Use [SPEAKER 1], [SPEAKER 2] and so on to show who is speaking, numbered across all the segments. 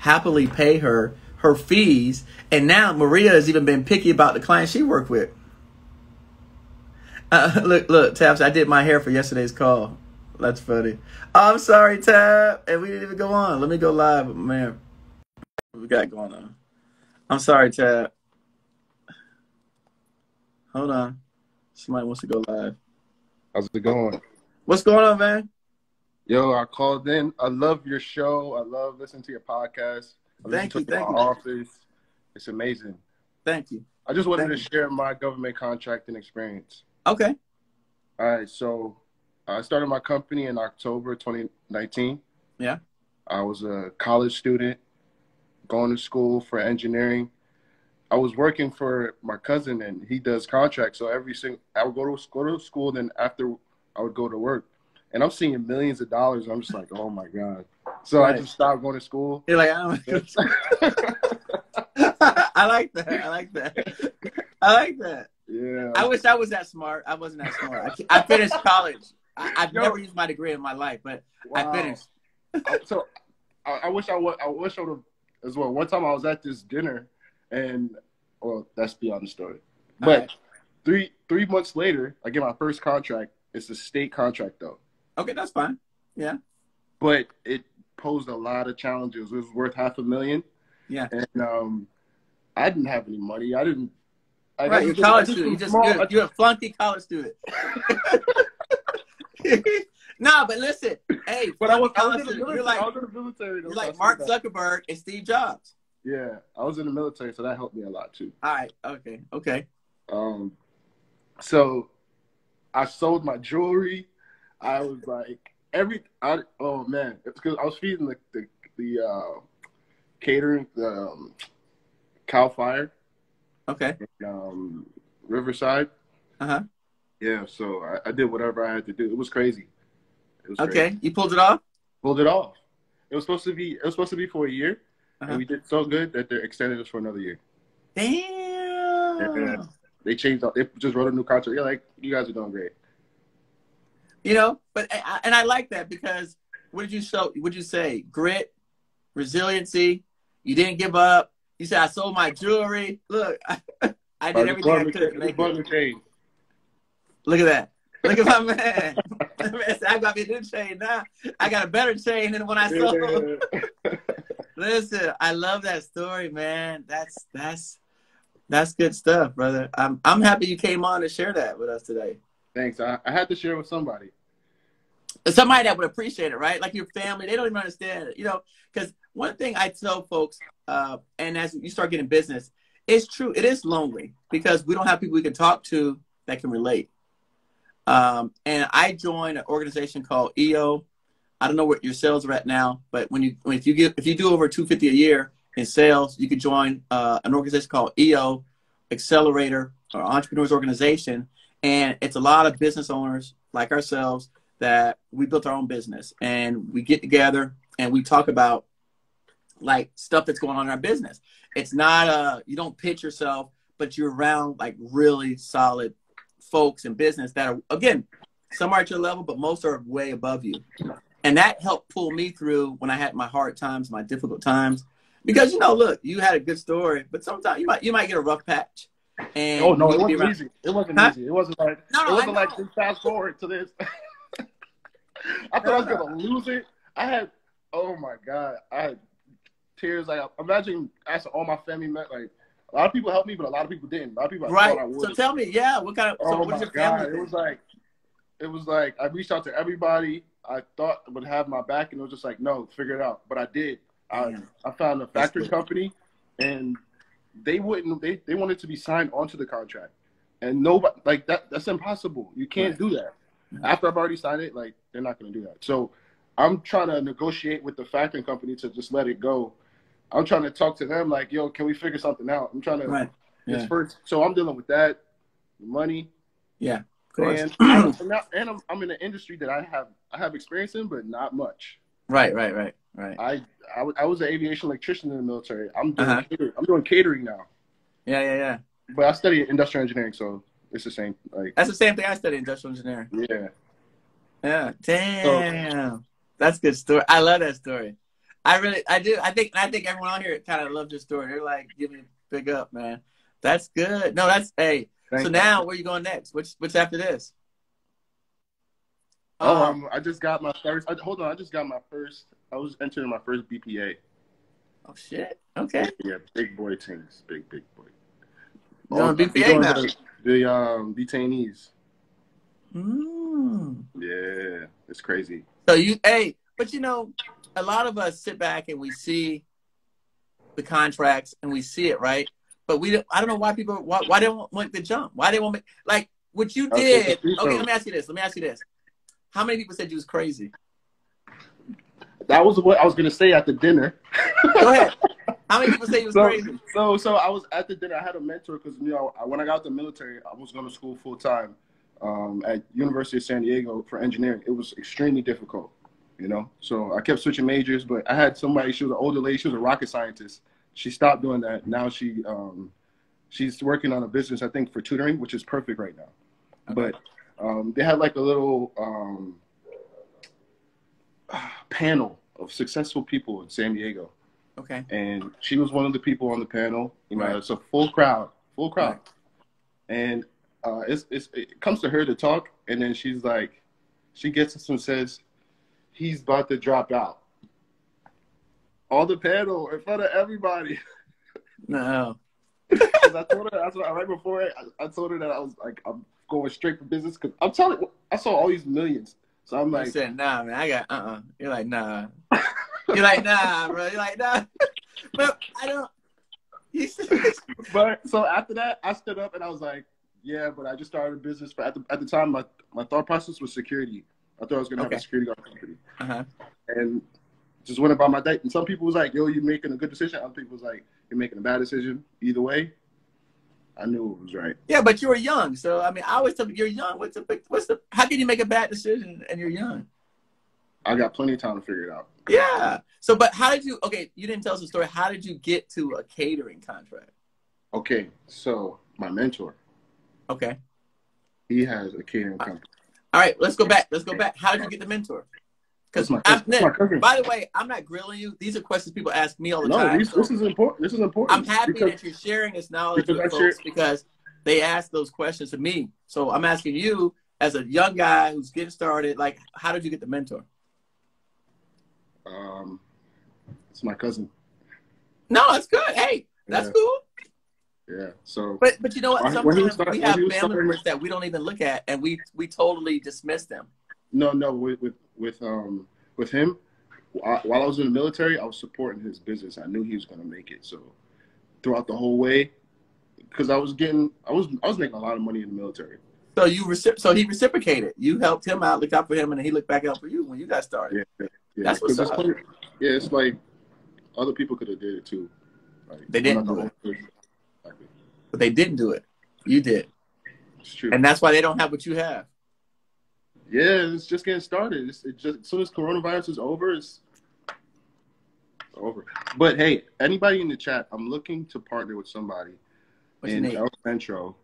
[SPEAKER 1] happily pay her her fees. And now Maria has even been picky about the clients she worked with. Uh, look, look, Taps, I did my hair for yesterday's call. That's funny. Oh, I'm sorry, Tab. And we didn't even go on. Let me go live, man. We got going on? I'm sorry, Tab. Hold on. Somebody wants to go live.
[SPEAKER 2] How's it going?
[SPEAKER 1] What's going on, man?
[SPEAKER 2] Yo, I called in. I love your show. I love listening to your podcast. I
[SPEAKER 1] Thank you.
[SPEAKER 2] to
[SPEAKER 1] Thank you.
[SPEAKER 2] office. It's amazing.
[SPEAKER 1] Thank you.
[SPEAKER 2] I just wanted
[SPEAKER 1] Thank
[SPEAKER 2] to share my government contracting experience.
[SPEAKER 1] Okay.
[SPEAKER 2] All right, so I started my company in October 2019.
[SPEAKER 1] Yeah.
[SPEAKER 2] I was a college student going to school for engineering. I was working for my cousin and he does contracts. So every single I would go to go to school, then after I would go to work. And I'm seeing millions of dollars. I'm just like, oh my God. So I just stopped going to school.
[SPEAKER 1] You're like, I don't. I like that. I like that. I like that.
[SPEAKER 2] yeah.
[SPEAKER 1] I wish I was that smart. I wasn't that smart. I, I finished college. I, I've
[SPEAKER 2] Yo.
[SPEAKER 1] never used my degree in my life, but I finished.
[SPEAKER 2] So I, I wish I would. I wish I would have as well. One time I was at this dinner, and well, that's beyond the story. But
[SPEAKER 1] right.
[SPEAKER 2] three three months later, I get my first contract. It's a state contract though,
[SPEAKER 1] Okay, that's fine. Yeah.
[SPEAKER 2] But it posed a lot of challenges. It was worth half a million,
[SPEAKER 1] Yeah.
[SPEAKER 2] and um, I didn't have any money. I didn't. I
[SPEAKER 1] Right, you're a college student. You just you're, you're a flunky college student. no, but listen, hey,
[SPEAKER 2] But I was, I was in the military.
[SPEAKER 1] you're like
[SPEAKER 2] I was in the military.
[SPEAKER 1] you're like Mark. Zuckerberg and Steve Jobs.
[SPEAKER 2] Yeah, I was in the military, so that helped me a lot too.
[SPEAKER 1] All right, okay, okay.
[SPEAKER 2] Um, so I sold my jewelry. I was like every. I, oh man, it's because I was feeding the the, the uh, catering the um, Cal Fire
[SPEAKER 1] Okay.
[SPEAKER 2] in um, Riverside.
[SPEAKER 1] Uh huh.
[SPEAKER 2] Yeah, so I, I did whatever I had to do. It was crazy. It was
[SPEAKER 1] Okay.
[SPEAKER 2] crazy.
[SPEAKER 1] You pulled it off.
[SPEAKER 2] Pulled it off. It was supposed to be. It was supposed to be for a year,
[SPEAKER 1] Uh-huh.
[SPEAKER 2] and we did so good that they extended us for another year.
[SPEAKER 1] Damn.
[SPEAKER 2] Yeah. They changed. They just wrote a new contract. You're like, you guys are doing great.
[SPEAKER 1] You know, but and I like that because what did you show? What did you say? Grit, resiliency. You didn't give up. You said I sold my jewelry. Look, I did everything I could to make it.
[SPEAKER 2] chain.
[SPEAKER 1] Look at that. Look at my man. Man I got me a new chain now. I got a better chain than when I sold. Listen, I love that story, man. That's that's that's good stuff, brother. I'm I'm happy you came on to share that with us today.
[SPEAKER 2] Thanks. I, I had to share with somebody.
[SPEAKER 1] somebody that would appreciate it, right? Like your family, they don't even understand it, you know. Because one thing I tell folks, uh, and as you start getting business, it's true. It is lonely because we don't have people we can talk to that can relate. Um, and I joined an organization called EO. I don't know what your sales are at now, but when you when, if you get if you do over 250 a year in sales, you could join uh, an organization called EO Accelerator or Entrepreneurs Organization, and it's a lot of business owners like ourselves that we built our own business and we get together and we talk about like stuff that's going on in our business. It's not uh you don't pitch yourself, but you're around like really solid folks in business that are again, some are at your level, but most are way above you. And that helped pull me through when I had my hard times, my difficult times. Because you know, look, you had a good story, but sometimes you might you might get a rough patch. And
[SPEAKER 2] Oh no, it
[SPEAKER 1] need to be
[SPEAKER 2] wasn't
[SPEAKER 1] around-
[SPEAKER 2] easy. It wasn't
[SPEAKER 1] Huh?
[SPEAKER 2] easy. It wasn't like
[SPEAKER 1] No, no,
[SPEAKER 2] it wasn't like just fast forward to this. I thought I was gonna lose it. I had oh my god, I had tears. Like imagine asking all my family met like a lot of people helped me, but a lot of people didn't. A lot of people I
[SPEAKER 1] Right.
[SPEAKER 2] thought I would.
[SPEAKER 1] So tell me, yeah, what kind of so
[SPEAKER 2] oh
[SPEAKER 1] what
[SPEAKER 2] my
[SPEAKER 1] is your
[SPEAKER 2] god,
[SPEAKER 1] family?
[SPEAKER 2] it was like it was like I reached out to everybody I thought would have my back, and it was just like no, figure it out. But I did. I. I found a factory company, and they wouldn't. They they wanted to be signed onto the contract, and nobody like that. That's impossible. You can't do that. After I've already signed it, like they're not going to do that. So I'm trying to negotiate with the factoring company to just let it go. I'm trying to talk to them like, yo, can we figure something out? I'm trying to.
[SPEAKER 1] Right. Yeah.
[SPEAKER 2] first, so I'm dealing with that, money,
[SPEAKER 1] Yeah.
[SPEAKER 2] And, I'm, and, now- and I'm, I'm in an industry that I have I have experience in, but not much.
[SPEAKER 1] right, right, right, right.
[SPEAKER 2] I I, w- I was an aviation electrician in the military. I'm doing
[SPEAKER 1] Uh-huh.
[SPEAKER 2] catering. I'm doing catering now,
[SPEAKER 1] Yeah, yeah, yeah.
[SPEAKER 2] but I studied industrial engineering, so it's the same. Like
[SPEAKER 1] That's the same thing I studied industrial engineering.
[SPEAKER 2] yeah,
[SPEAKER 1] Yeah. Damn. That's a good story. I love that story. I really, I do. I think, I think everyone on here kind of loves your story. They're like, give me a big up, man. That's good. No, that's hey. Thank so you. now, where you going next? Which, what's after this?
[SPEAKER 2] Oh, um, I just got my first. I, hold on, I just got my first. I was entering my first BPA.
[SPEAKER 1] Oh shit! Okay.
[SPEAKER 2] Yeah, big boy things, big big boy.
[SPEAKER 1] oh, BPA now.
[SPEAKER 2] The, the um, detainees.
[SPEAKER 1] Mm.
[SPEAKER 2] Yeah, it's crazy.
[SPEAKER 1] So you, hey, but you know, a lot of us sit back and we see the contracts and we see it, right? But we, I don't know why people, why, why they don't want the jump? Why they won't make, like, what you did. Okay, let me ask you this. Let me ask you this. How many people said you was crazy?
[SPEAKER 2] That was what I was gonna say at the dinner.
[SPEAKER 1] Go ahead. How many people say you was
[SPEAKER 2] so,
[SPEAKER 1] crazy?
[SPEAKER 2] So, so I was at the dinner. I had a mentor because you know when I got out the military, I was going to school full time um, at University of San Diego for engineering. It was extremely difficult, you know. So I kept switching majors, but I had somebody. She was an older lady. She was a rocket scientist. She stopped doing that. Now she um, she's working on a business, I think, for tutoring, which is perfect right now. Okay. But um, they had like a little um, panel of successful people in San Diego.
[SPEAKER 1] Okay.
[SPEAKER 2] And she was one of the people on the panel. You know, right. it's a full crowd, full crowd. Right. And uh, it's, it's, it comes to her to talk, and then she's like, she gets us and says, he's about to drop out. On the panel in front of everybody.
[SPEAKER 1] No.
[SPEAKER 2] I told her, that's what, right before I, I told her that I was like, I'm going straight for business because I'm telling you, I saw all these millions. So I'm like,
[SPEAKER 1] you said, nah, man, I got, uh, uh-uh. uh. You're like, nah. You're like, nah, bro. You're like, nah. but I don't.
[SPEAKER 2] but so after that, I stood up and I was like, yeah, but I just started a business. But at the, at the time, my, my thought process was security. I thought I was going to okay. have a security guard company.
[SPEAKER 1] Uh-huh.
[SPEAKER 2] And just went about my day. And some people was like, yo, you're making a good decision. Other people was like, you're making a bad decision. Either way, I knew it was right.
[SPEAKER 1] Yeah, but you were young. So, I mean, I always tell you, you're young. What's the, big, what's the, how can you make a bad decision and you're young?
[SPEAKER 2] I got plenty of time to figure it out.
[SPEAKER 1] Yeah. So, but how did you? Okay, you didn't tell us the story. How did you get to a catering contract?
[SPEAKER 2] Okay, so my mentor.
[SPEAKER 1] Okay.
[SPEAKER 2] He has a catering company.
[SPEAKER 1] All right, let's go back. Let's go back. How did you get the mentor? Because by the way, I'm not grilling you. These are questions people ask me all the
[SPEAKER 2] no,
[SPEAKER 1] time.
[SPEAKER 2] No, so this is important. This is important.
[SPEAKER 1] I'm happy because, that you're sharing this knowledge with folks share. because they ask those questions to me. So I'm asking you, as a young guy who's getting started, like, how did you get the mentor?
[SPEAKER 2] Um, it's my cousin.
[SPEAKER 1] No, that's good. Hey, that's yeah. cool.
[SPEAKER 2] Yeah. So,
[SPEAKER 1] but but you know what? Sometimes start, we have family members that we don't even look at, and we we totally dismiss them.
[SPEAKER 2] No, no. With with with um with him, while I was in the military, I was supporting his business. I knew he was going to make it. So throughout the whole way, because I was getting, I was I was making a lot of money in the military.
[SPEAKER 1] So you recip- so he reciprocated. You helped him out, looked out for him, and he looked back out for you when you got started.
[SPEAKER 2] Yeah, yeah. That's what's up. It's yeah, it's like other people could have did it too.
[SPEAKER 1] Like, they didn't do it. Exactly. But they didn't do it. You did.
[SPEAKER 2] It's true.
[SPEAKER 1] And that's why they don't have what you have.
[SPEAKER 2] Yeah, it's just getting started. It's it just as soon as coronavirus is over, it's over. But hey, anybody in the chat, I'm looking to partner with somebody
[SPEAKER 1] What's in
[SPEAKER 2] El Centro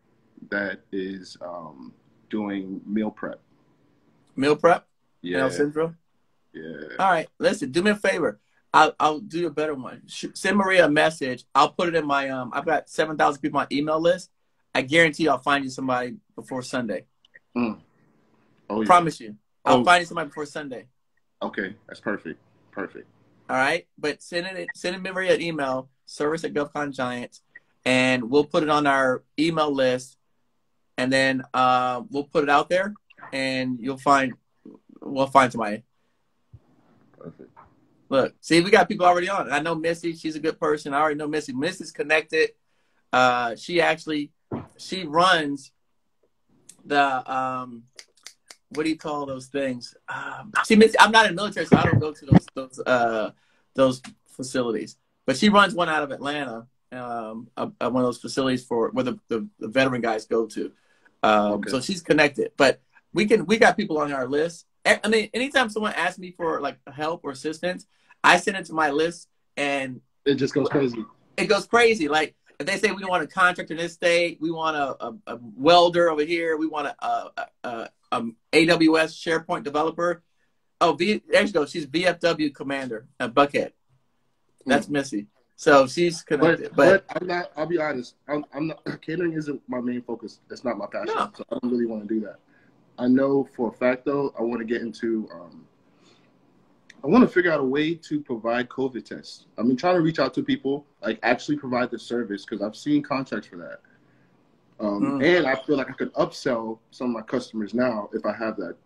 [SPEAKER 2] that is um, doing meal prep.
[SPEAKER 1] Meal prep?
[SPEAKER 2] Yeah.
[SPEAKER 1] El Centro?
[SPEAKER 2] Yeah.
[SPEAKER 1] All right. Listen, do me a favor. I'll, I'll do a better one. Send Maria a message. I'll put it in my um. I've got seven thousand people on email list. I guarantee I'll find you somebody before Sunday.
[SPEAKER 2] Mm.
[SPEAKER 1] Oh, yeah. Promise you. I'll oh. find you somebody before Sunday.
[SPEAKER 2] Okay, that's perfect. Perfect.
[SPEAKER 1] All right, but send it send Maria an email service at GovCon Giants, and we'll put it on our email list, and then uh, we'll put it out there, and you'll find we'll find somebody.
[SPEAKER 2] Perfect.
[SPEAKER 1] Look, see, we got people already on. I know Missy; she's a good person. I already know Missy. Missy's connected. Uh, she actually she runs the um, what do you call those things? Um, see, I'm not in the military, so I don't go to those those uh, those facilities. But she runs one out of Atlanta, um, a, a one of those facilities for where the, the, the veteran guys go to. Um, okay. So she's connected. But we can we got people on our list. I mean, anytime someone asks me for like help or assistance, I send it to my list, and
[SPEAKER 2] it just goes crazy.
[SPEAKER 1] It goes crazy. Like if they say we want a contractor in this state, we want a, a, a welder over here, we want a, a, a, um, AWS SharePoint developer. Oh, v, there she goes. She's VFW commander at Buckhead. That's Missy. So she's connected.
[SPEAKER 2] But, but, I'm not. I'll be honest. I'm, I'm not. Catering isn't my main focus. It's not my passion. No. So I don't really want to do that. I know for a fact though. I want to get into. Um, I want to figure out a way to provide COVID tests. I mean, trying to reach out to people, like actually provide the service, because I've seen contracts for that. Um, mm. And I feel like I could upsell some of my customers now if I have that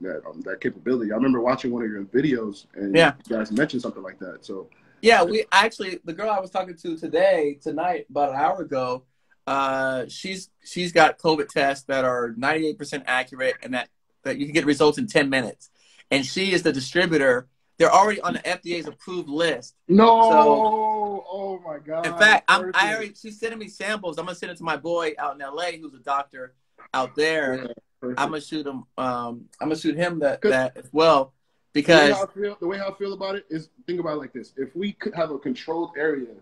[SPEAKER 2] that um, that capability. I remember watching one of your videos, and yeah. you guys mentioned something like that. So
[SPEAKER 1] yeah, we actually the girl I was talking to today, tonight, about an hour ago, uh, she's she's got COVID tests that are 98% accurate and that that you can get results in 10 minutes. And she is the distributor. They're already on the FDA's approved list.
[SPEAKER 2] No, so, oh my god!
[SPEAKER 1] In fact, I'm, I already she's sending me samples. I'm gonna send it to my boy out in LA, who's a doctor out there. Yeah, I'm gonna shoot him. Um, I'm gonna shoot him that that as well because
[SPEAKER 2] the way, feel, the way I feel about it is think about it like this: if we could have a controlled area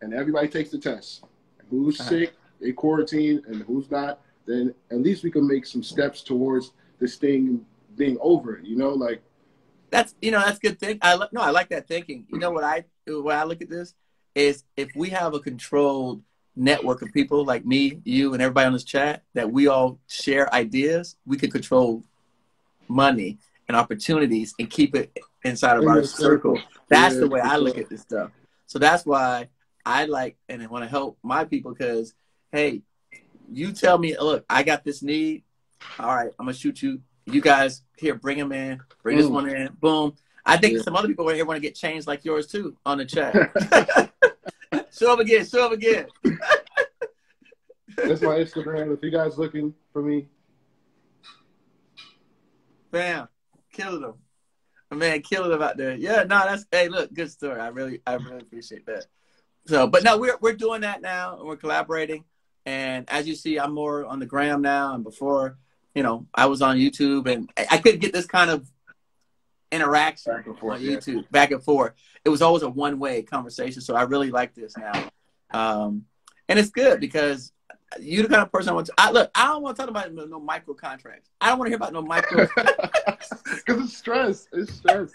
[SPEAKER 2] and everybody takes the test, who's uh-huh. sick, they quarantine, and who's not, then at least we can make some steps towards this thing being over. You know, like
[SPEAKER 1] that's you know that's good thing. I no, I like that thinking. You know what I what I look at this is if we have a controlled network of people like me, you, and everybody on this chat that we all share ideas, we could control money and opportunities and keep it inside of In our circle. circle. That's yeah, the way I look at this stuff. So that's why I like and I want to help my people because hey, you tell me, look, I got this need. All right, I'm gonna shoot you. You guys here, bring them in. Bring this one in. Boom. I think yeah. some other people here want to get changed like yours too on the chat. show up again. Show up again.
[SPEAKER 2] That's my Instagram. If you guys looking for me,
[SPEAKER 1] bam killing them. Man, killing them out there. Yeah, no, that's hey, look, good story. I really, I really appreciate that. So, but no, we're we're doing that now, and we're collaborating. And as you see, I'm more on the gram now, and before, you know, I was on YouTube, and I, I couldn't get this kind of interaction on YouTube, yeah. back and forth. It was always a one way conversation. So I really like this now. Um, and it's good because you're the kind of person I want to. I, look, I don't want to talk about no, no micro contracts. I don't want to hear about no micro.
[SPEAKER 2] Because it's stress. It's stress.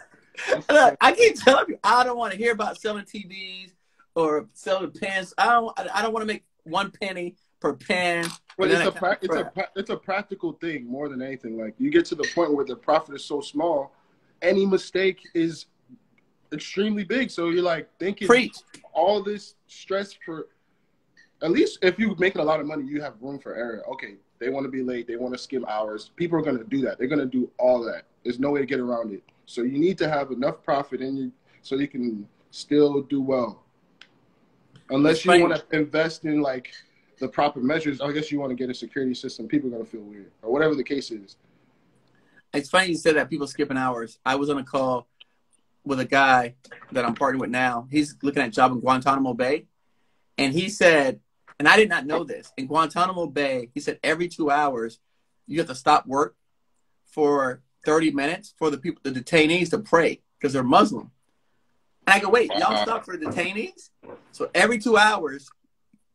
[SPEAKER 1] It's look, I keep telling you, I don't want to hear about selling TVs or selling pens. I don't. I don't want to make one penny per pen.
[SPEAKER 2] But it's a pra- it's a it's a practical thing more than anything. Like you get to the point where the profit is so small, any mistake is extremely big. So you're like thinking
[SPEAKER 1] Preach.
[SPEAKER 2] all this stress for at least if you're making a lot of money, you have room for error. Okay, they want to be late, they want to skim hours. People are going to do that. They're going to do all that. There's no way to get around it. So you need to have enough profit in you so you can still do well. Unless you want to invest in like the proper measures, I guess you want to get a security system. People are going to feel weird or whatever the case is.
[SPEAKER 1] It's funny you said that people skipping hours. I was on a call with a guy that I'm partnering with now. He's looking at job in Guantanamo Bay, and he said and I did not know this. In Guantanamo Bay, he said every two hours you have to stop work for 30 minutes for the people, the detainees to pray because they're Muslim. And I go, wait, y'all uh-huh. stop for the detainees? So every two hours,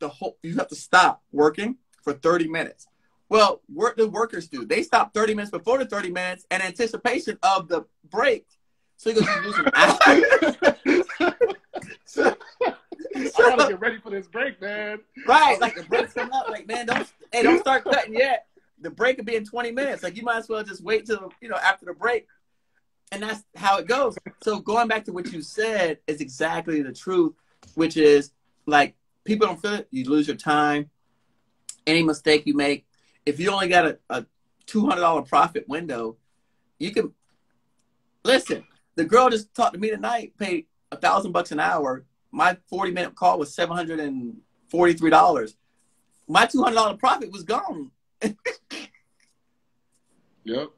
[SPEAKER 1] the whole you have to stop working for 30 minutes. Well, what do workers do? They stop 30 minutes before the 30 minutes in anticipation of the break. So he goes, you lose an hour.
[SPEAKER 2] so, I gotta get ready for this break, man.
[SPEAKER 1] Right, like the break's coming up. Like, man, don't hey, don't start cutting yet. The break could be in 20 minutes. Like, you might as well just wait till you know after the break. And that's how it goes. So going back to what you said is exactly the truth, which is like people don't feel it. You lose your time. Any mistake you make, if you only got a, a two hundred dollar profit window, you can listen. The girl just talked to me tonight, paid a thousand bucks an hour my 40 minute call was $743. My $200 profit was gone.
[SPEAKER 2] yep.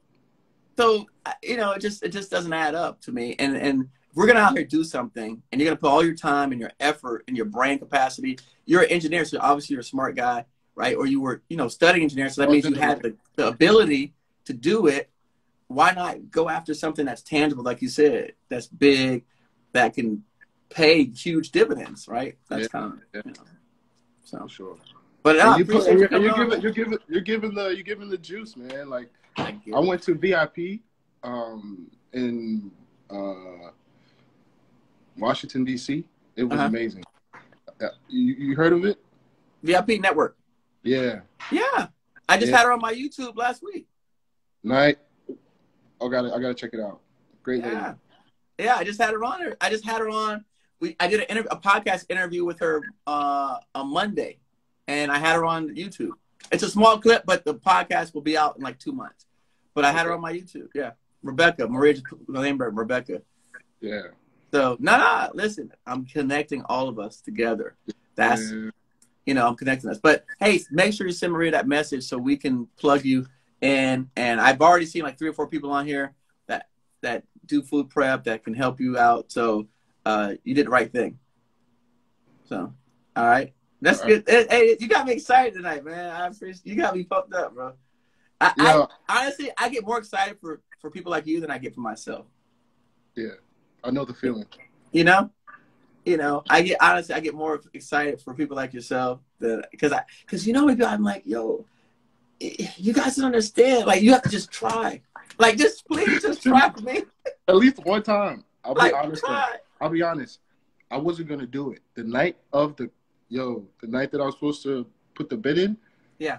[SPEAKER 1] So, you know, it just, it just doesn't add up to me. And, and we're going to out here do something and you're going to put all your time and your effort and your brain capacity. You're an engineer, so obviously you're a smart guy, right? Or you were, you know, studying engineer. So that means you had the, the ability to do it. Why not go after something that's tangible, like you said, that's big, that can pay huge dividends, right? That's yeah, kind of yeah. you know, so
[SPEAKER 2] sure.
[SPEAKER 1] But
[SPEAKER 2] uh, you you're, you're, giving you're giving you're giving the you're giving the juice, man. Like I, I went to VIP um, in uh, Washington D.C. It was
[SPEAKER 1] Uh-huh.
[SPEAKER 2] amazing. Uh, You, you heard of it?
[SPEAKER 1] VIP Network.
[SPEAKER 2] Yeah.
[SPEAKER 1] Yeah. I just
[SPEAKER 2] Yeah.
[SPEAKER 1] had her on my YouTube last week.
[SPEAKER 2] Night. I got to I got to check it out. Great lady.
[SPEAKER 1] Yeah. Yeah, I just had her on her. I just had her on. We I did an interview, a podcast interview with her uh, on Monday, and I had her on YouTube. It's a small clip, but the podcast will be out in like two months. But I had her on my YouTube. Yeah, Rebecca Maria Lambert, Rebecca.
[SPEAKER 2] Yeah.
[SPEAKER 1] So no, no, listen, I'm connecting all of us together. That's
[SPEAKER 2] Yeah.
[SPEAKER 1] you know, I'm connecting us. But hey, make sure you send Maria that message so we can plug you in. And I've already seen like three or four people on here that that do food prep that can help you out. So uh, you did the right thing. So, all right, that's
[SPEAKER 2] All
[SPEAKER 1] good. Hey, Hey, you got me excited tonight, man. I appreciate you got me pumped up, bro. I,
[SPEAKER 2] Yeah.
[SPEAKER 1] I honestly, I get more excited for for people like you than I get for myself.
[SPEAKER 2] Yeah. I know the feeling.
[SPEAKER 1] You know, you know, I get honestly, I get more excited for people like yourself that because I because you know I'm like, yo, you guys don't understand. Like you have to just try. Like just please just try for me.
[SPEAKER 2] At least one time. I'll be
[SPEAKER 1] Like
[SPEAKER 2] honest. I'll be honest. I wasn't gonna do it. The night of the yo, the night that I was supposed to put the bid in.
[SPEAKER 1] Yeah.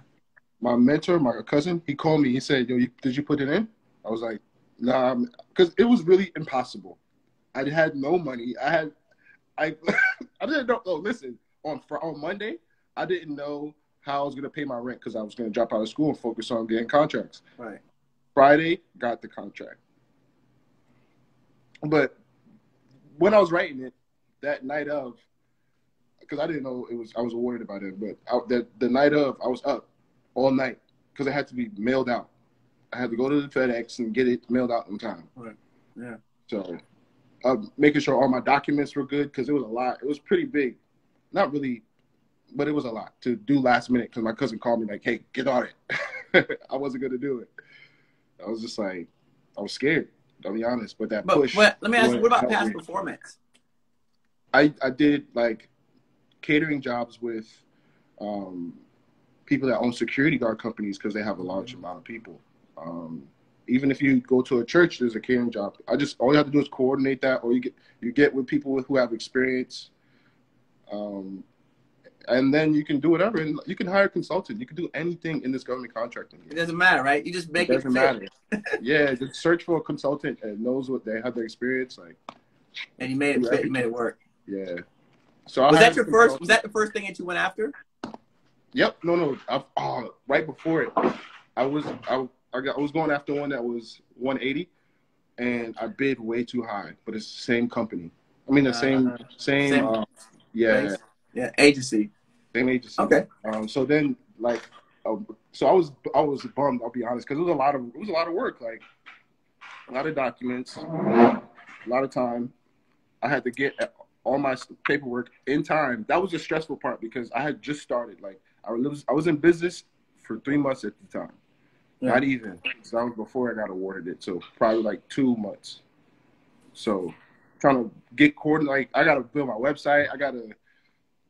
[SPEAKER 2] My mentor, my cousin, he called me. He said, "Yo, you, did you put it in?" I was like, "Nah," because it was really impossible. I had no money. I had, I, I didn't know. Oh, listen, on on Monday, I didn't know how I was gonna pay my rent because I was gonna drop out of school and focus on getting contracts.
[SPEAKER 1] Right.
[SPEAKER 2] Friday, got the contract. But when I was writing it, that night of, because I didn't know it was, I was worried about it. But I, the the night of, I was up all night because it had to be mailed out. I had to go to the FedEx and get it mailed out in time.
[SPEAKER 1] Right. Yeah.
[SPEAKER 2] So, uh, making sure all my documents were good because it was a lot. It was pretty big, not really, but it was a lot to do last minute because my cousin called me like, "Hey, get on it." I wasn't gonna do it. I was just like, I was scared. I'll be honest, but that
[SPEAKER 1] But
[SPEAKER 2] push.
[SPEAKER 1] what, let me ask you, what about past
[SPEAKER 2] me.
[SPEAKER 1] performance?
[SPEAKER 2] I I did like catering jobs with um, people that own security guard companies because they have a large amount of people. Um, even if you go to a church, there's a catering job. I just all you have to do is coordinate that, or you get you get with people who have experience, um, and then you can do whatever. And you can hire a consultant. You can do anything in this government contracting.
[SPEAKER 1] It doesn't matter, right? You just make
[SPEAKER 2] it
[SPEAKER 1] it,
[SPEAKER 2] doesn't matter. yeah, just search for a consultant that knows what they have their experience. Like,
[SPEAKER 1] and you made it fit. You made it work.
[SPEAKER 2] yeah. So I
[SPEAKER 1] Was that your first? Was that the first thing that you went after?
[SPEAKER 2] Yep. No, no. I, oh, right before it, I was I, I, got, I was going after one that was 180, and I bid way too high. But it's the same company. I mean, the same
[SPEAKER 1] Uh,
[SPEAKER 2] same.
[SPEAKER 1] same
[SPEAKER 2] uh, yeah,
[SPEAKER 1] place? Yeah, agency.
[SPEAKER 2] same agency.
[SPEAKER 1] Okay.
[SPEAKER 2] Um. So then, like, uh, so I was I was bummed. I'll be honest, because it was a lot of it was a lot of work. Like, a lot of documents, a lot of time. I had to get all my paperwork in time. That was the stressful part because I had just started. Like, I was I was in business for three months at the time.
[SPEAKER 1] Yeah.
[SPEAKER 2] Not even. So that was before I got awarded it. So probably like two months. So trying to get coordinated. Like I got to build my website. I got to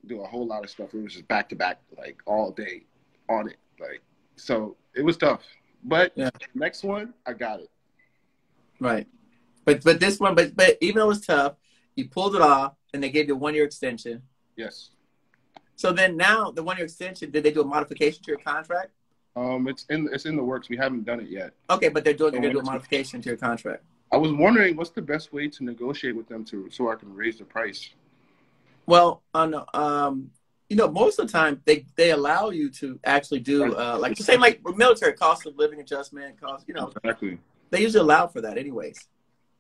[SPEAKER 2] do a whole lot of stuff. It was just back to back, like all day on it. Like so, it was tough. But
[SPEAKER 1] Yeah.
[SPEAKER 2] next one, I got it.
[SPEAKER 1] Right. But but this one, but but even though it was tough, you pulled it off, and they gave you a one year extension.
[SPEAKER 2] Yes.
[SPEAKER 1] So then now the one year extension, did they do a modification to your contract?
[SPEAKER 2] Um, it's in it's in the works. We haven't done it yet.
[SPEAKER 1] Okay, but they're doing they're
[SPEAKER 2] Oh,
[SPEAKER 1] a modification to your contract.
[SPEAKER 2] I was wondering what's the best way to negotiate with them to so I can raise the price.
[SPEAKER 1] Well, on um, you know, most of the time they they allow you to actually do uh, like the same like military cost of living adjustment, cost. You know,
[SPEAKER 2] Exactly.
[SPEAKER 1] they usually allow for that anyways.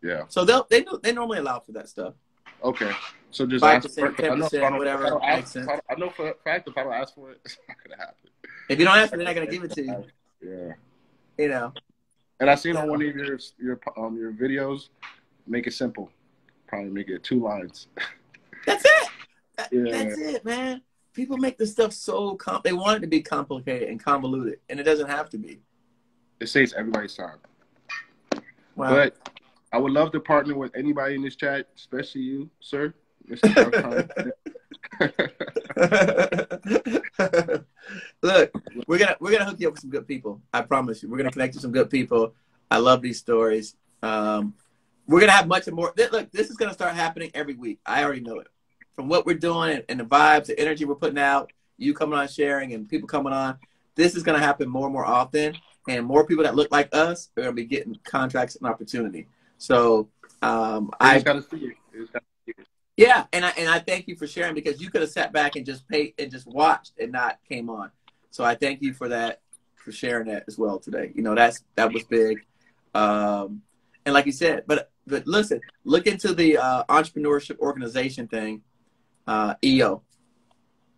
[SPEAKER 2] Yeah.
[SPEAKER 1] So they'll they do- they normally allow for that stuff.
[SPEAKER 2] Okay. So just
[SPEAKER 1] 5%,
[SPEAKER 2] ask for it. 'cause I know if I
[SPEAKER 1] 10%, whatever
[SPEAKER 2] I don't
[SPEAKER 1] makes sense.
[SPEAKER 2] I know for a fact if I don't ask for it, it's not gonna happen.
[SPEAKER 1] If you don't ask, they're not gonna give it to you.
[SPEAKER 2] Yeah.
[SPEAKER 1] You know.
[SPEAKER 2] And I seen on one of your your um your videos, make it simple. Probably make it two lines.
[SPEAKER 1] That's it. That-
[SPEAKER 2] Yeah.
[SPEAKER 1] That's it, man. People make this stuff so com- they want it to be complicated and convoluted, and it doesn't have to be.
[SPEAKER 2] It saves everybody's time.
[SPEAKER 1] Wow.
[SPEAKER 2] But I would love to partner with anybody in this chat, especially you, sir.
[SPEAKER 1] Look, we're gonna we're gonna hook you up with some good people. I promise you. We're gonna connect you with some good people. I love these stories. Um, we're gonna have much more. Look, this is gonna start happening every week. I already know it. from what we're doing and, the vibes, the energy we're putting out, you coming on sharing and people coming on, this is going to happen more and more often. And more people that look like us are going to be getting contracts and opportunity. So um, I
[SPEAKER 2] got to see it.
[SPEAKER 1] Yeah, and I and I thank you for sharing because you could have sat back and just paid and just watched and not came on. So I thank you for that, for sharing that as well today. You know, that's that was big. Um, and like you said, but but listen, look into the uh, entrepreneurship organization thing, uh, EO.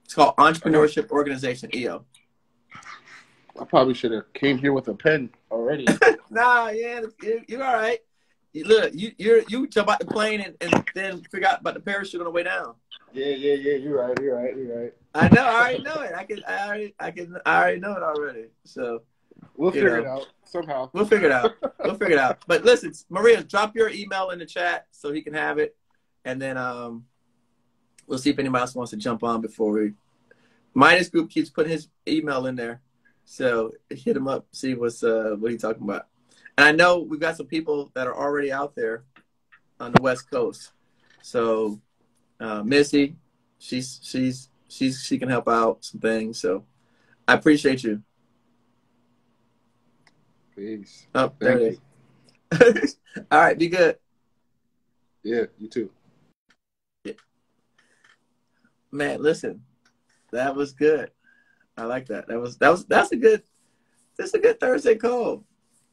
[SPEAKER 1] It's called Entrepreneurship Organization EO.
[SPEAKER 2] I probably should have came here with a pen already.
[SPEAKER 1] nah, yeah, you're all right look, you you're, you jump out the plane and, and then figure out about the parachute on the way down.
[SPEAKER 2] Yeah, yeah, yeah. You're right. You're right. You're right.
[SPEAKER 1] I know. I already know it. I can. I already. I can. I already know it already. So
[SPEAKER 2] we'll figure know, it out somehow.
[SPEAKER 1] We'll figure it out. we'll figure it out. But listen, Maria, drop your email in the chat so he can have it, and then um, we'll see if anybody else wants to jump on before we. Minus Group keeps putting his email in there, so hit him up. See what's uh what he's talking about. And I know we've got some people that are already out there on the West Coast. So uh, Missy, she's she's she's she can help out some things. So I appreciate you.
[SPEAKER 2] Peace.
[SPEAKER 1] Oh, there it is. All right, be good.
[SPEAKER 2] Yeah, you too.
[SPEAKER 1] Yeah. Man, listen, that was good. I like that. That was that was that's a good. That's a good Thursday call.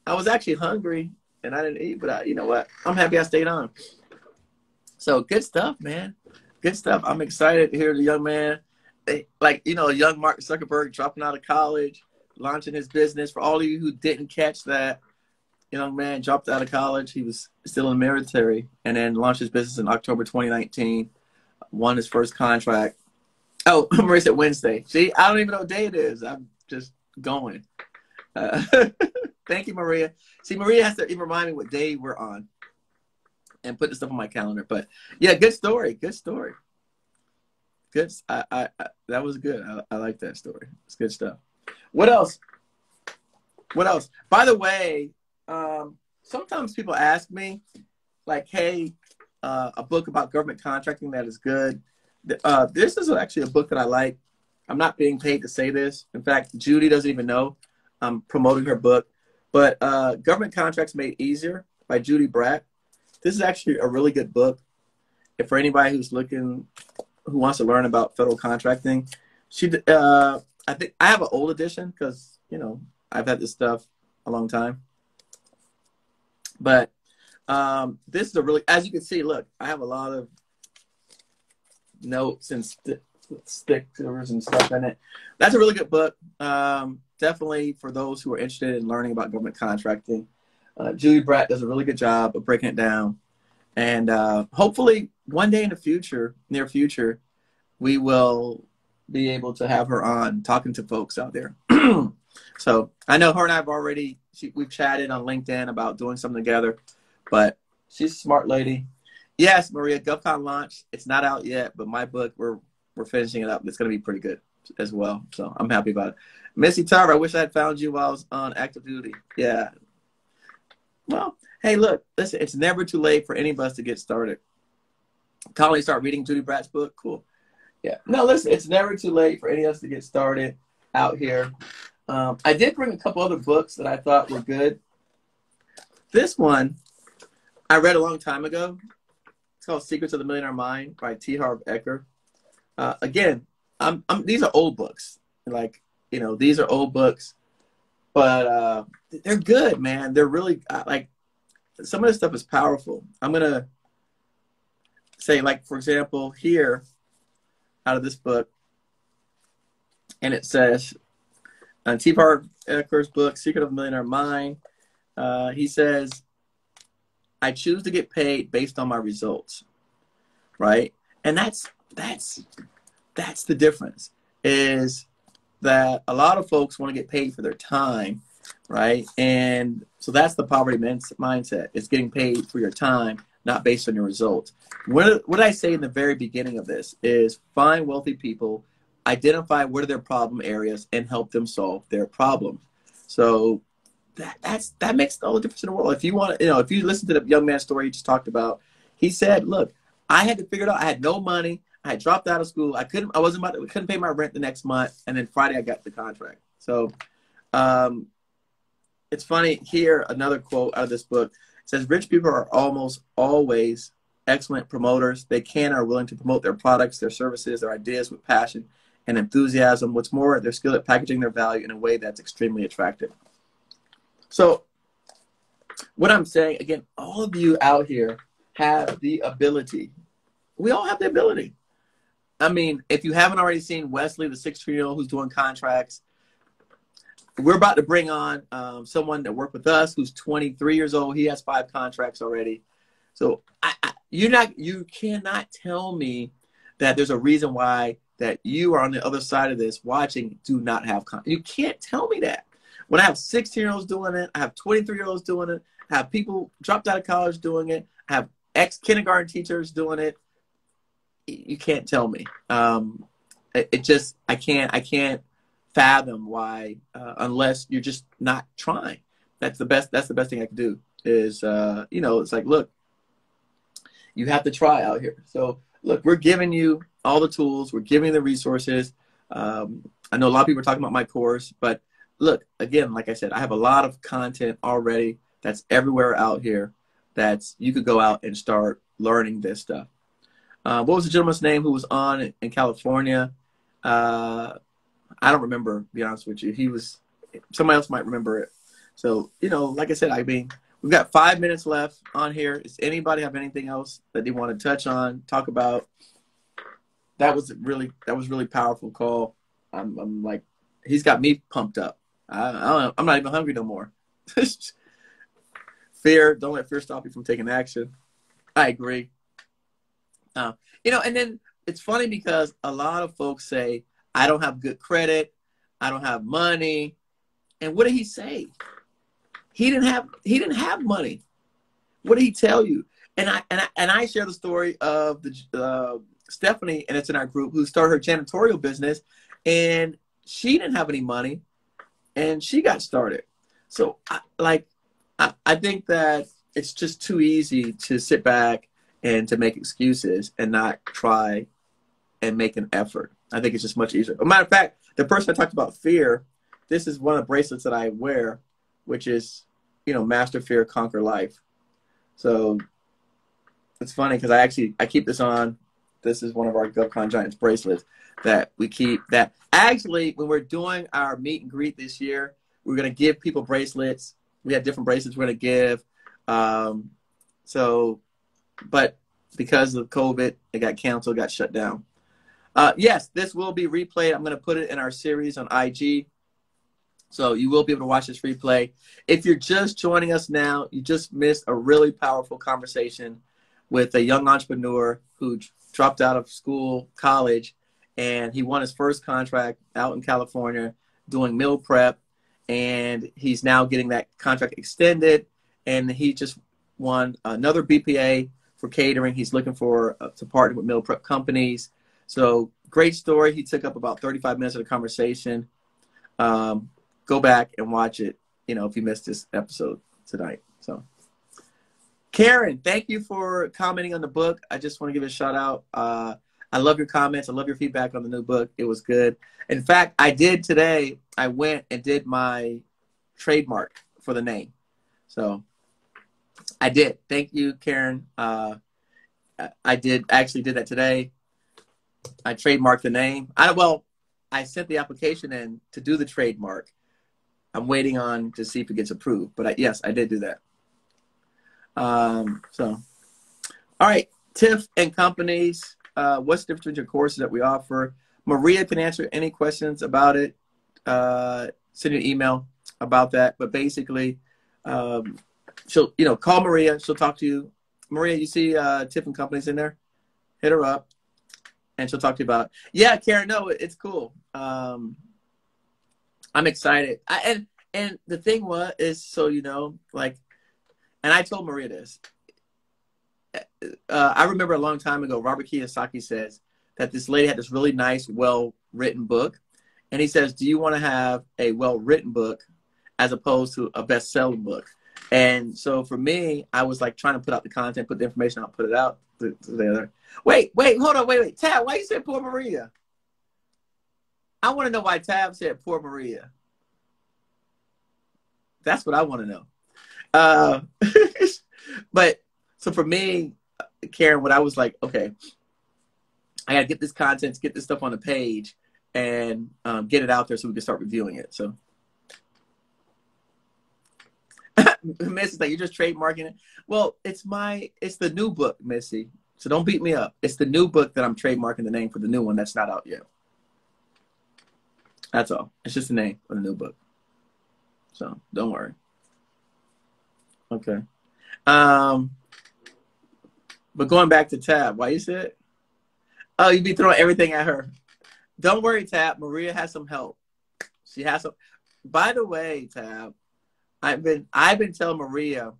[SPEAKER 1] I was actually hungry and I didn't eat, but I, you know what? I'm happy I stayed on. So good stuff, man. Good stuff. I'm excited to hear the young man, eh, like you know, young Mark Zuckerberg dropping out of college, launching his business. For all of you who didn't catch that, young man dropped out of college. He was still in the military, and then launched his business in October 2019. Won his first contract. Oh, Maria said Wednesday. See, I don't even know what day it is. I'm just going. Thank you, Maria. See, Maria has to remind me what day we're on and put the stuff on my calendar. But yeah, good story. Good story. Good. I, I, I that was good. I, I like that story. It's good stuff. What else? What else? By the way, um, sometimes people ask me, like, "Hey, uh, a book about government contracting that is good." Uh, this is actually a book that I like. I'm not being paid to say this. In fact, Judy doesn't even know I'm promoting her book. But uh, Government Contracts Made Easier by Judy Bradt. This is actually a really good book. If for anybody who's looking, who wants to learn about federal contracting, she, uh, I think I have an old edition because you know I've had this stuff a long time. But um, this is a really, as you can see, look, I have a lot of notes and st- stickers and stuff in it. That's a really good book. Um, definitely for those who are interested in learning about government contracting. Uh, Julie Bradt does a really good job of breaking it down. And uh, hopefully, one day in the future, near future, we will be able to have her on talking to folks out there. so I know her and I have already she, we've chatted on LinkedIn about doing something together, but she's a smart lady. Yes, Maria, GovCon launch. It's not out yet, but my book we're we're finishing it up. It's going to be pretty good as well. So I'm happy about it. Missy Tarver, I wish I had found you while I was on active duty. Yeah. Well, hey, look, listen, it's never too late for any of us to get started. Colleen, start reading Judy Bradt's book. Cool. Yeah. No, listen, it's never too late for any of us to get started out here. Um, I did bring a couple other books that I thought were good. This one I read a long time ago. It's called Secrets of the Millionaire Mind by T. Harv Eker. Uh, again, I'm, I'm, these are old books. Like you know, these are old books, but uh, they're good, man. They're really like some of this stuff is powerful. I'm gonna say, like for example, here out of this book, and it says on T. Harv Eker's book, Secret of a Millionaire Mind, uh, he says, I choose to get paid based on my results. Right? And that's that's that's the difference. Is that a lot of folks want to get paid for their time, right? And so that's the poverty mindset. It's getting paid for your time, not based on your results. What, what I say in the very beginning of this is find wealthy people, identify what are their problem areas, and help them solve their problems. So that that's that makes all the difference in the world. If you want, you know, if you listen to the young man's story he just talked about, he said, "Look, I had to figure it out. I had no money. I dropped out of school. I couldn't. I wasn't about. To, couldn't pay my rent the next month, and then Friday I got the contract. So, um, it's funny here. Another quote out of this book says, "Rich people are almost always excellent promoters. They can are willing to promote their products, their services, their ideas with passion and enthusiasm. What's more, they're skilled at packaging their value in a way that's extremely attractive." So, what I'm saying again, all of you out here have the ability. We all have the ability. I mean, if you haven't already seen Wesley, the 16 year old who's doing contracts, we're about to bring on um, someone that worked with us who's 23 years old. He has five contracts already. So I, I, you're not, you cannot tell me that there's a reason why that you are on the other side of this watching do not have con- you can't tell me that when i have 16 year olds doing it i have 23 year olds doing it I have people dropped out of college doing it I have ex kindergarten teachers doing it you can't tell me. Um, it, it, just i can't i can't fathom why uh, unless you're just not trying. That's the best that's the best thing i can do is uh, you know it's like look you have to try out here. So look we're giving you all the tools. We're giving the resources. Um, i know a lot of people are talking about my course but look again like i said i have a lot of content already that's everywhere out here that's you could go out and start learning this stuff uh, what was the gentleman's name who was on in california uh, I don't remember, to be honest with you. He was somebody else might remember it. So, you know, like I said, I mean, we've got five minutes left on here. Does anybody have anything else that they want to touch on, talk about? That was really that was really powerful call. I'm, I'm like, he's got me pumped up. I, I I'm not even hungry no more. fear, don't let fear stop you from taking action. I agree. Uh, you know, and then it's funny because a lot of folks say, I don't have good credit. I don't have money. And what did he say? He didn't have he didn't have money. What did he tell you? And I and I, and I share the story of the uh, Stephanie, and it's in our group, who started her janitorial business, and she didn't have any money, and she got started. So, I, like, I, I think that it's just too easy to sit back and to make excuses and not try and make an effort. I think it's just much easier. a matter of fact, the person I talked about fear, this is one of the bracelets that I wear, which is, you know, master fear, conquer life. So it's funny because I actually I keep this on. This is one of our GovCon Giants bracelets that we keep. That actually, when we're doing our meet and greet this year, we're gonna give people bracelets. We have different bracelets we're gonna give. Um, so, but because of COVID, it got canceled, got shut down. Uh, yes, this will be replayed. I'm going to put it in our series on IG. So you will be able to watch this replay. If you're just joining us now, you just missed a really powerful conversation with a young entrepreneur who dropped out of school, college, and he won his first contract out in California doing meal prep. And he's now getting that contract extended. And he just won another BPA for catering. He's looking for uh, to partner with meal prep companies. So great story. He took up about 35 minutes of the conversation. Um, go back and watch it, you know, if you missed this episode tonight. So Karen, thank you for commenting on the book. I just want to give a shout out. Uh, I love your comments. I love your feedback on the new book. It was good. In fact, I did today. I went and did my trademark for the name. So I did. Thank you, Karen. Uh, I did actually did that today. I trademarked the name. I well, I sent the application in to do the trademark. I'm waiting on to see if it gets approved. But I, yes, I did do that. Um, so, all right, TIFF and companies. Uh, what's the difference between your courses that we offer? Maria can answer any questions about it. Uh, send you an email about that. But basically, um, she'll you know call Maria. She'll talk to you. Maria, you see uh, TIFF and companies in there? Hit her up and she'll talk to you about yeah karen no it's cool um i'm excited I, and and the thing was is so you know like and i told maria this uh, i remember a long time ago robert kiyosaki says that this lady had this really nice well written book and he says do you want to have a well written book as opposed to a best selling book And so for me, I was like trying to put out the content, put the information out, put it out to, to the other. Wait, wait, hold on, wait, wait. Tab, why you said poor Maria? I want to know why Tab said poor Maria. That's what I want to know. Uh, but so for me, Karen, what I was like, okay, I got to get this content, get this stuff on the page, and um, get it out there so we can start reviewing it. So, Missy's like, you're just trademarking it. Well, it's my, it's the new book, Missy. So don't beat me up. It's the new book that I'm trademarking the name for the new one that's not out yet. That's all. It's just the name of the new book. So don't worry. Okay. Um, but going back to Tab, why you said? Oh, you'd be throwing everything at her. Don't worry, Tab. Maria has some help. She has some. By the way, Tab, I've been I've been telling Maria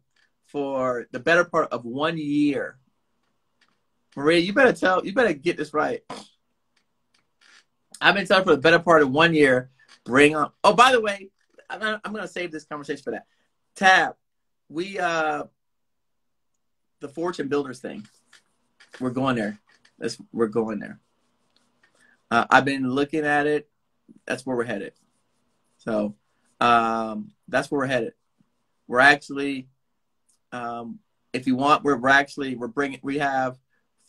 [SPEAKER 1] for the better part of one year. Maria, you better tell you better get this right. I've been telling for the better part of one year. Bring on. Oh, by the way, I'm gonna, I'm gonna save this conversation for that. Tab, we uh, the Fortune Builders thing. We're going there. That's we're going there. Uh, I've been looking at it. That's where we're headed. So um, that's where we're headed. We're actually, um, if you want, we're, we're actually we're bringing we have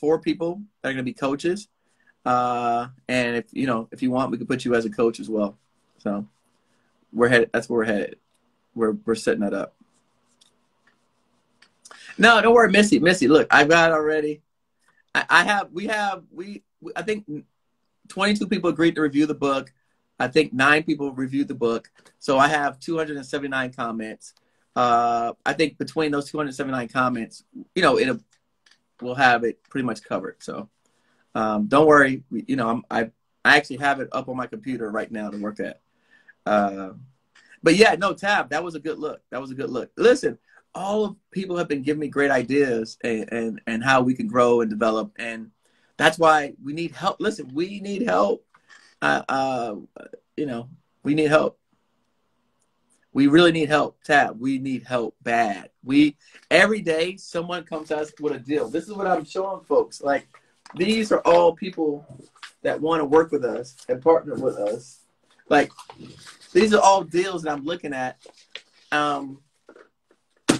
[SPEAKER 1] four people that are going to be coaches. Uh, and if you know, if you want, we could put you as a coach as well. So we're headed. That's where we're headed. We're we're setting that up. No, don't worry, Missy. Missy, look, I've got already. I, I have. We have. We. I think twenty-two people agreed to review the book. I think nine people reviewed the book. So I have 279 comments. Uh, I think between those 279 comments, you know, it we'll have it pretty much covered. So um, don't worry. You know, I'm, I I actually have it up on my computer right now to work at. Uh, but yeah, no, Tab, that was a good look. That was a good look. Listen, all of people have been giving me great ideas and, and, and how we can grow and develop. And that's why we need help. Listen, we need help. Uh, you know, we need help. We really need help, Tab. We need help bad. We every day someone comes to us with a deal. This is what I'm showing folks. Like these are all people that want to work with us and partner with us. Like these are all deals that I'm looking at. Um,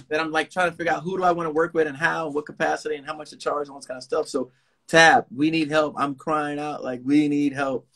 [SPEAKER 1] that I'm like trying to figure out who do I want to work with and how, what capacity, and how much to charge, and all this kind of stuff. So, Tab, we need help. I'm crying out like we need help.